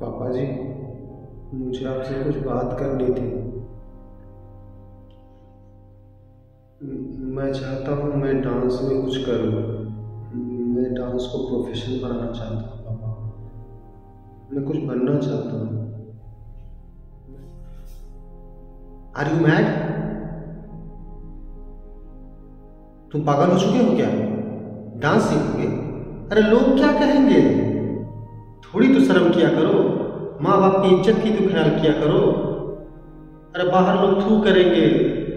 पापा जी, मुझे आपसे कुछ बात करनी थी। मैं चाहता हूँ मैं डांस में कुछ करूँ। मैं डांस को प्रोफेशन बनाना चाहता हूँ, पापा। मैं कुछ बनना चाहता हूँ। आर यू मैड तुम पागल हो चुके हो क्या? डांस सीखोगे? अरे लोग क्या कहेंगे? थोड़ी तो शर्म किया करो। माँ बाप की इज़्ज़त की तो ख्याल किया करो। अरे बाहर लोग थू करेंगे,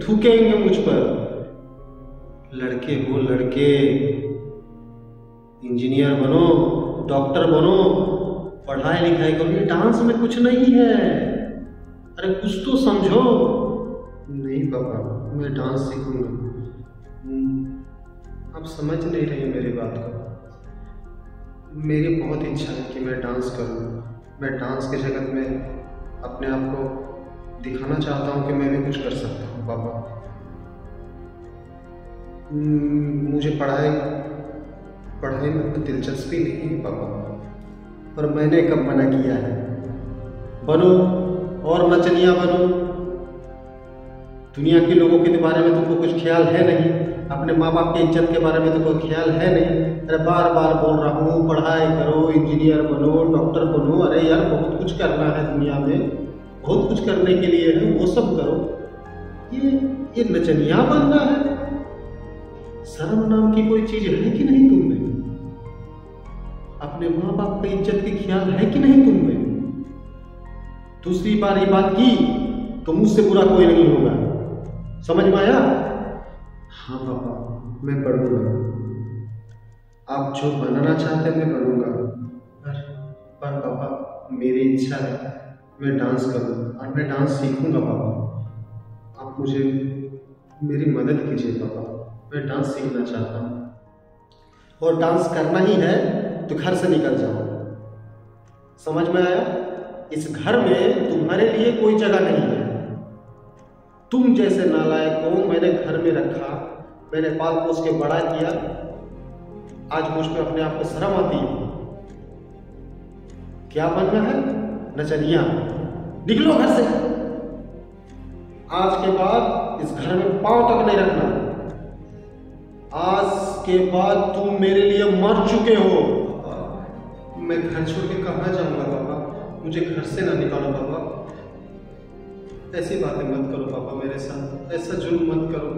थूकेंगे मुझ पर। लड़के हो लड़के, इंजीनियर बनो, डॉक्टर बनो, पढ़ाई लिखाई करो, ये डांस में कुछ नहीं है। अरे कुछ तो समझो। नहीं पापा, मैं डांस सीखूँगा। आप समझ नहीं रहे मेरी बात को। मेरी बहुत इच्छा है कि मैं डांस करूँ। मैं डांस के जगत में अपने आप को दिखाना चाहता हूँ कि मैं भी कुछ कर सकता हूँ, पापा। मुझे पढ़ाई पढ़ाई में तो दिलचस्पी नहीं है, पापा। पर मैंने कब मना किया है। बनो, और नचनिया बनो। दुनिया के लोगों के बारे में तुमको कुछ ख्याल है नहीं। अपने माँ बाप की इज़्ज़त के बारे में तो कोई ख्याल है नहीं। अरे बार बार बोल रहा हूँ, पढ़ाई करो इंजीनियर बनो डॉक्टर बनो, अरे यार बहुत कुछ करना है दुनिया में। बहुत कुछ करने के लिए है, वो सब करो। ये ये नचनिया बनना है। शर्म नाम की कोई चीज़ है कि नहीं तुम में? अपने माँ बाप की इज़्ज़त की ख्याल है कि नहीं तुम में? दूसरी बार ये बात की तो मुझसे बुरा कोई नहीं होगा। समझ में आया? हाँ पापा, मैं पढ़ूँगा। आप जो बनाना चाहते हैं, मैं बनूँगा। पर पर पापा, मेरी इच्छा है, मैं डांस करूँ और मैं डांस सीखूँगा, पापा। आप मुझे, मेरी मदद कीजिए, पापा। मैं डांस सीखना चाहता हूँ। और डांस करना ही है तो घर से निकल जाओ। समझ में आया? इस घर में तुम्हारे लिए कोई जगह नहीं है। तुम जैसे नालायक को मैंने घर में रखा, मैंने पाल पोस के बड़ा किया आज मुझ पर अपने आप को शर्म आती है। क्या बनना है? नचनिया निकलो घर से। आज के बाद इस घर में पाँव तक नहीं रखना। आज के बाद तुम मेरे लिए मर चुके हो। मैं घर छोड़ के कहाँ जाऊँगा पापा? मुझे घर से ना निकालो पापा। ऐसी बातें मत करो पापा मेरे साथ। ऐसा जुर्म मत करो।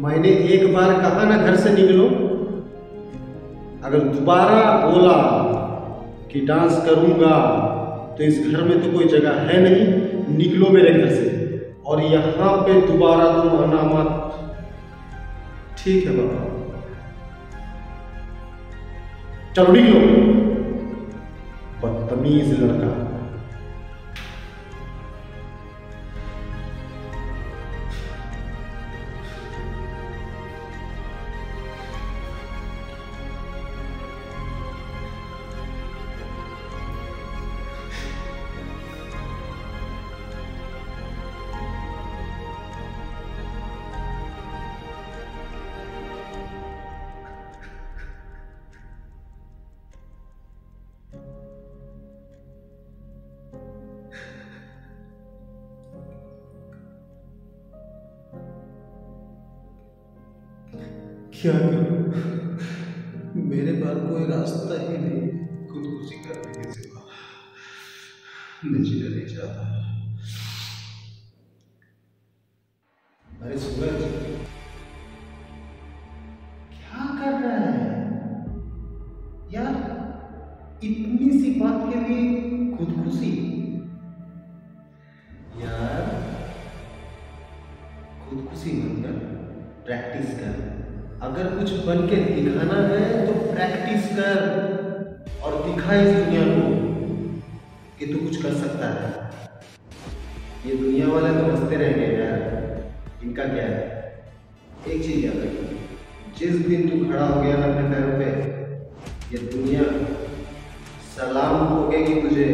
मैंने एक बार कहा ना घर से निकलो। अगर दोबारा बोला कि डांस करूँगा तो इस घर में तो कोई जगह है नहीं, निकलो मेरे घर से। और यहाँ पे दोबारा तुम आना मत ठीक है बाबा। चलो निकलो। बदतमीज लड़का। क्या करूँ? मेरे पास कोई रास्ता ही नहीं। खुदकुशी करने के सिवा मैं जीना नहीं चाहता। अरे सूरज। क्या कर रहा है? यार, इतनी सी बात के लिए खुदकुशी। यार, खुदकुशी मत कर, प्रैक्टिस कर। अगर कुछ बन के दिखाना है तो प्रैक्टिस कर और दिखा इस दुनिया को कि तू कुछ कर सकता है। ये दुनिया वाले तो हँसते रहेंगे यार। इनका क्या है? एक चीज़ याद रखिए जिस दिन तू खड़ा हो गया ना अपने पैरों पे, ये दुनिया सलाम ठोकेगी तुझे।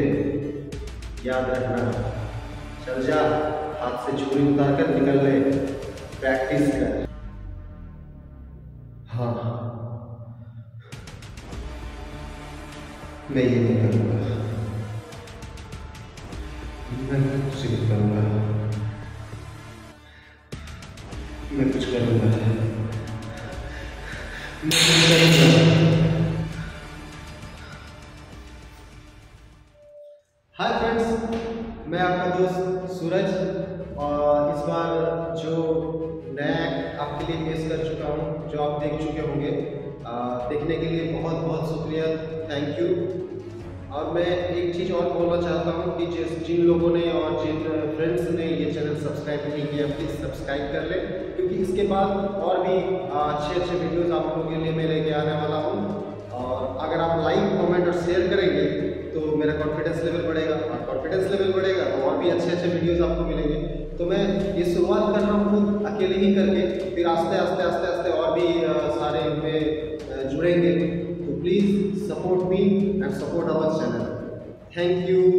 याद रखना। चल जा, हाथ से छुरी उतार कर निकल ले। प्रैक्टिस कर। मैं ये नहीं करूँगा। मैं कुछ नहीं करूँगा। मैं कुछ करूँगा। हाय फ्रेंड्स, मैं आपका दोस्त सूरज और इस बार जो नया आपके लिए पेश कर चुका हूँ, जो आप देख चुके होंगे देखने के लिए बहुत बहुत शुक्रिया। थैंक यू और मैं एक चीज़ और बोलना चाहता हूँ कि जिस, जिन लोगों ने और जिन फ्रेंड्स ने ये चैनल सब्सक्राइब नहीं किया प्लीज़ सब्सक्राइब कर लें। क्योंकि इसके बाद और भी अच्छे अच्छे वीडियोस आप लोगों के लिए मैं लेके आने वाला हूँ। और अगर आप लाइक कमेंट और शेयर करेंगे तो मेरा कॉन्फिडेंस लेवल बढ़ेगा, और कॉन्फिडेंस लेवल बढ़ेगा तो और भी अच्छे अच्छे वीडियोस आपको मिलेंगे। तो मैं ये शुरुआत कर रहा हूँ खुद अकेले ही करके, फिर आस्ते आस्ते आस्ते आस्ते और भी Thank you.